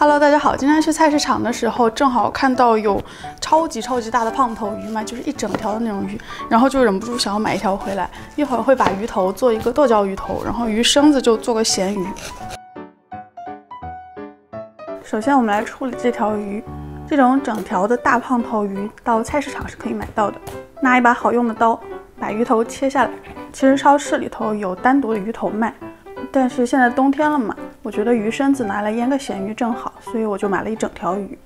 Hello，大家好，今天去菜市场的时候，正好看到有超级超级大的胖头鱼嘛，就是一整条的那种鱼，然后就忍不住想要买一条回来。一会儿会把鱼头做一个剁椒鱼头，然后鱼身子就做个咸鱼。首先我们来处理这条鱼，这种整条的大胖头鱼到菜市场是可以买到的。拿一把好用的刀，把鱼头切下来。其实超市里头有单独的鱼头卖，但是现在冬天了嘛。我觉得鱼身子拿来腌个咸鱼正好，所以我就买了一整条鱼。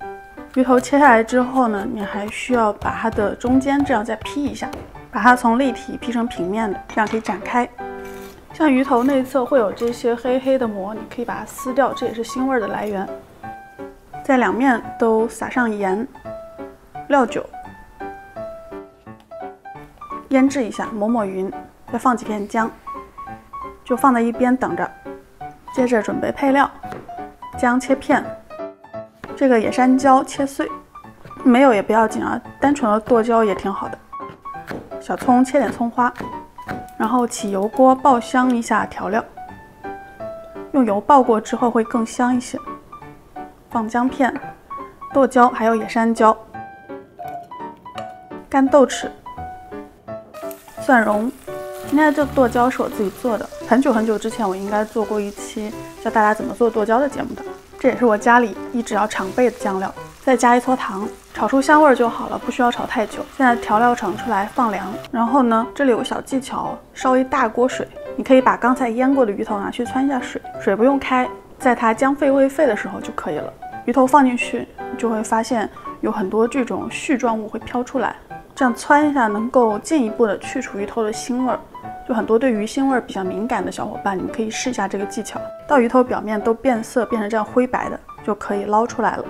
鱼头切下来之后呢，你还需要把它的中间这样再劈一下，把它从立体劈成平面的，这样可以展开。像鱼头内侧会有这些黑黑的膜，你可以把它撕掉，这也是腥味的来源。在两面都撒上盐、料酒，腌制一下，抹抹匀，再放几片姜，就放在一边等着。接着准备配料，姜切片，这个野山椒切碎，没有也不要紧啊，单纯的剁椒也挺好的。小葱切点葱花，然后起油锅爆香一下调料，用油爆过之后会更香一些。放姜片、剁椒还有野山椒、干豆豉、蒜蓉。今天这剁椒是我自己做的，很久很久之前我应该做过一期教大家怎么做剁椒的节目的，这也是我家里一直要常备的酱料。再加一撮糖，炒出香味就好了，不需要炒太久。现在调料盛出来放凉，然后呢，这里有个小技巧，烧一大锅水，你可以把刚才腌过的鱼头拿去汆一下水，水不用开，在它将沸未沸的时候就可以了。鱼头放进去，你就会发现有很多这种絮状物会飘出来，这样汆一下能够进一步的去除鱼头的腥味儿。就很多对鱼腥味儿比较敏感的小伙伴，你们可以试一下这个技巧。到鱼头表面都变色，变成这样灰白的，就可以捞出来了。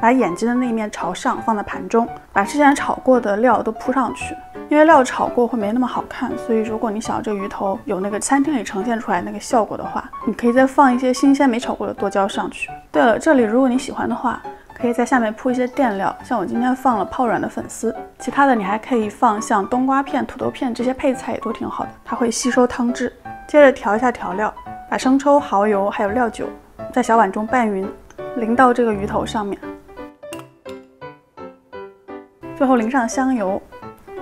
把眼睛的那一面朝上，放在盘中，把之前炒过的料都铺上去。因为料炒过会没那么好看，所以如果你想要这鱼头有那个餐厅里呈现出来那个效果的话，你可以再放一些新鲜没炒过的剁椒上去。对了，这里如果你喜欢的话。可以在下面铺一些垫料，像我今天放了泡软的粉丝，其他的你还可以放像冬瓜片、土豆片这些配菜也都挺好的，它会吸收汤汁。接着调一下调料，把生抽、蚝油还有料酒在小碗中拌匀，淋到这个鱼头上面，最后淋上香油。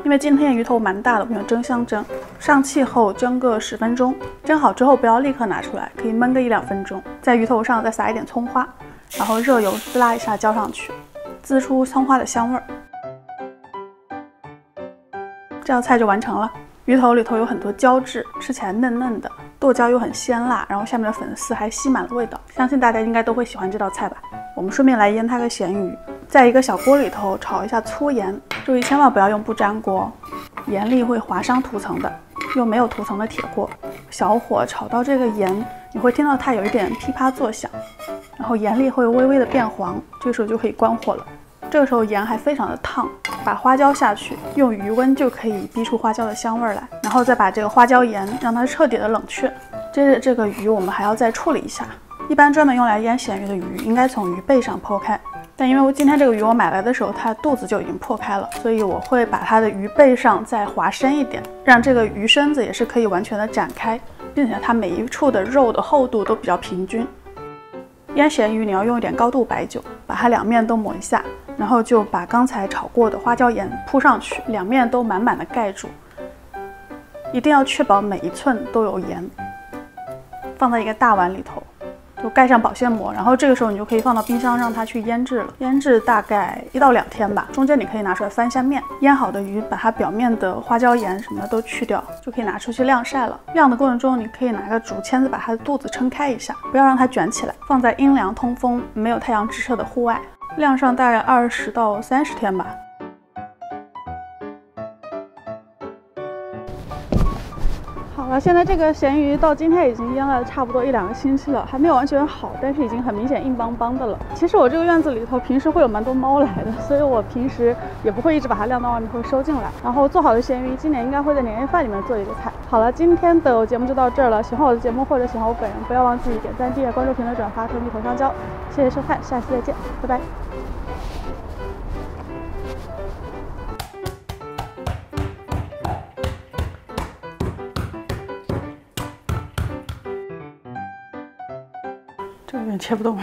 因为今天鱼头蛮大的，我们用蒸箱蒸，上气后蒸个十分钟，蒸好之后不要立刻拿出来，可以焖个一两分钟，在鱼头上再撒一点葱花。然后热油滋啦一下浇上去，滋出葱花的香味儿，这道菜就完成了。鱼头里头有很多胶质，吃起来嫩嫩的，剁椒又很鲜辣，然后下面的粉丝还吸满了味道，相信大家应该都会喜欢这道菜吧。我们顺便来腌它个咸鱼，在一个小锅里头炒一下粗盐，注意千万不要用不粘锅，盐粒会划伤涂层的，用没有涂层的铁锅，小火炒到这个盐，你会听到它有一点噼啪作响。然后盐粒会微微的变黄，这个时候就可以关火了。这个时候盐还非常的烫，把花椒下去，用余温就可以逼出花椒的香味来。然后再把这个花椒盐让它彻底的冷却。接着这个鱼我们还要再处理一下。一般专门用来腌咸鱼的鱼应该从鱼背上剖开，但因为我今天这个鱼我买来的时候它肚子就已经破开了，所以我会把它的鱼背上再划深一点，让这个鱼身子也是可以完全的展开，并且它每一处的肉的厚度都比较平均。腌咸鱼，你要用一点高度白酒，把它两面都抹一下，然后就把刚才炒过的花椒盐铺上去，两面都满满的盖住，一定要确保每一寸都有盐。放在一个大碗里头。就盖上保鲜膜，然后这个时候你就可以放到冰箱让它去腌制了。腌制大概一到两天吧，中间你可以拿出来翻一下面。腌好的鱼，把它表面的花椒盐什么的都去掉，就可以拿出去晾晒了。晾的过程中，你可以拿个竹签子把它的肚子撑开一下，不要让它卷起来。放在阴凉通风、没有太阳直射的户外晾上大概二十到三十天吧。好了，现在这个咸鱼到今天已经腌了差不多一两个星期了，还没有完全好，但是已经很明显硬邦邦的了。其实我这个院子里头平时会有蛮多猫来的，所以我平时也不会一直把它晾到外面，会收进来。然后做好的咸鱼，今年应该会在年夜饭里面做一个菜。好了，今天的节目就到这儿了。喜欢我的节目或者喜欢我本人，不要忘记点赞、订阅、关注、评论、转发、投币投香蕉。谢谢收看，下期再见，拜拜。点切不动。